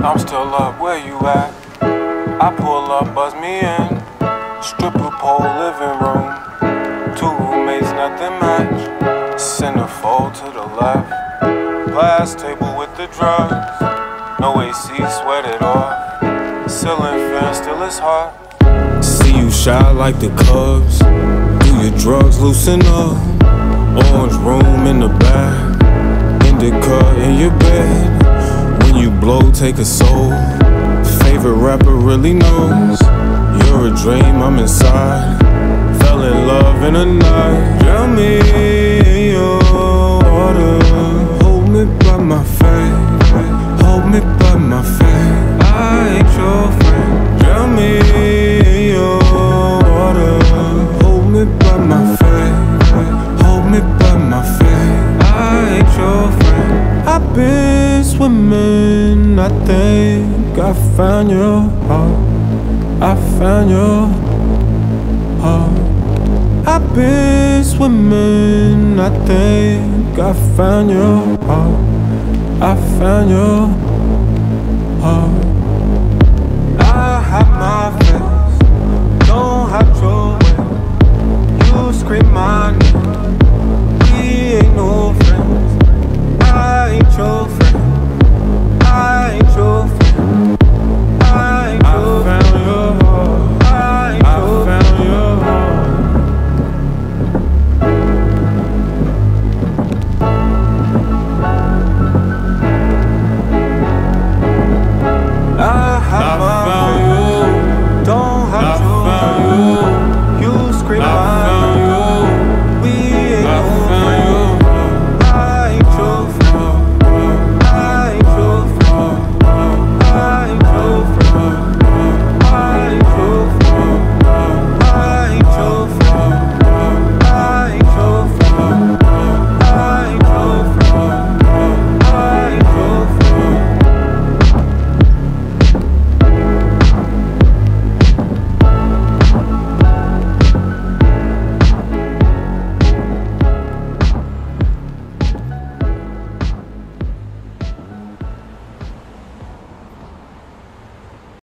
I'm still up, where you at? I pull up, buzz me in. Stripper pole, living room. Two roommates, nothing match. Centerfold to the left. Glass table with the drugs. No AC, sweat it off. Ceiling fan, still is hot. See you shy like the Cubs. Do your drugs, loosen up. Orange room in the back. Indica in your bed. Take a soul. Favorite rapper really knows. You're a dream, I'm inside. Fell in love in a night. Drown me swimming. I think I found your heart. I found your heart. I've been swimming. I think I found your heart. I found your heart.